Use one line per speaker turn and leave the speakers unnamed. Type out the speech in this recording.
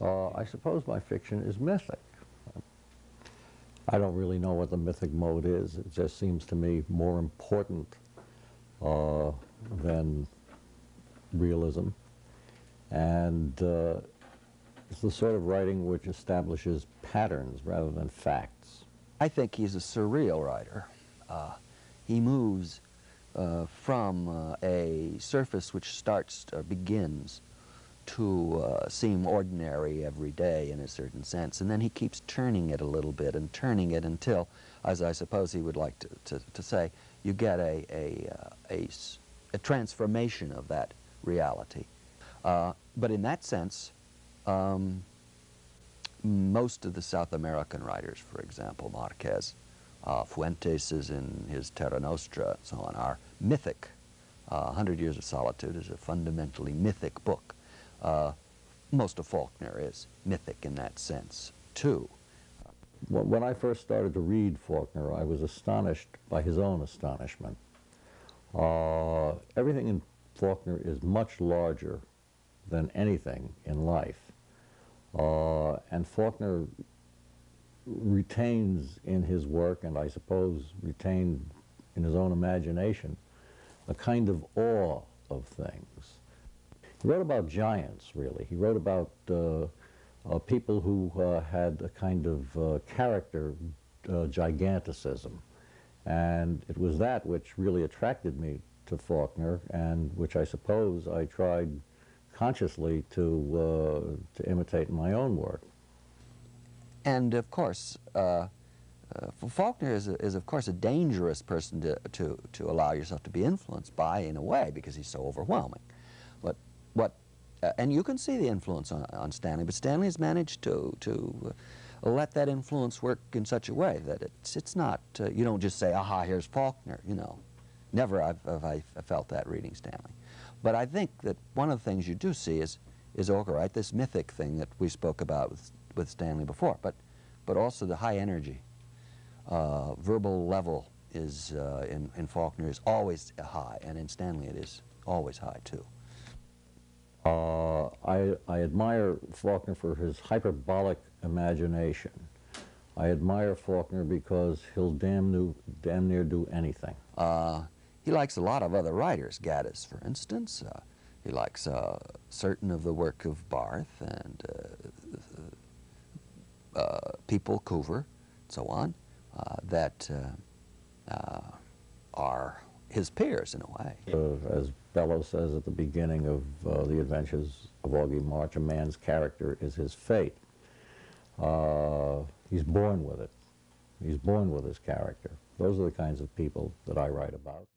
Uh, I suppose my fiction is mythic. I don't really know what the mythic mode is. It just seems to me more important uh, than realism. And uh, it's the sort of writing which establishes patterns rather than facts.
I think he's a surreal writer. Uh, he moves uh, from uh, a surface which starts or begins to uh, seem ordinary every day in a certain sense, and then he keeps turning it a little bit and turning it until, as I suppose he would like to, to, to say, you get a, a, uh, a, a, transformation of that reality. Uh, but in that sense, um, most of the South American writers, for example, Marquez, uh, Fuentes is in his Terra Nostra, so on, are mythic. Uh, Hundred Years of Solitude is a fundamentally mythic book. Uh, most of Faulkner is mythic in that sense, too.
When I first started to read Faulkner, I was astonished by his own astonishment. Uh, everything in Faulkner is much larger than anything in life. Uh, and Faulkner retains in his work, and I suppose retained in his own imagination, a kind of awe of things. He wrote about giants, really. He wrote about uh, uh, people who uh, had a kind of uh, character uh, giganticism. And it was that which really attracted me to Faulkner, and which I suppose I tried consciously to, uh, to imitate in my own work.
And of course, Faulkner is, a, is of course a dangerous person to, to, to allow yourself to be influenced by in a way because he's so overwhelming. What, uh, and you can see the influence on, on Stanley, but Stanley has managed to, to uh, let that influence work in such a way that it's, it's not, uh, you don't just say, aha, here's Faulkner, you know. Never have, have I felt that reading Stanley. But I think that one of the things you do see is, is Ogerite, this mythic thing that we spoke about with, with Stanley before, but, but also the high energy. Uh, verbal level is, uh, in, in Faulkner is always high, and in Stanley it is always high too.
Uh, I, I admire Faulkner for his hyperbolic imagination. I admire Faulkner because he'll damn, new, damn near do anything.
Uh, he likes a lot of other writers, Gaddis, for instance. Uh, he likes uh, certain of the work of Barth and uh, people, Coover, and so on, that are his peers in a way.
as Bellow says at the beginning of uh, The Adventures of Augie March, a man's character is his fate. Uh, he's born with it. He's born with his character. Those are the kinds of people that I write about.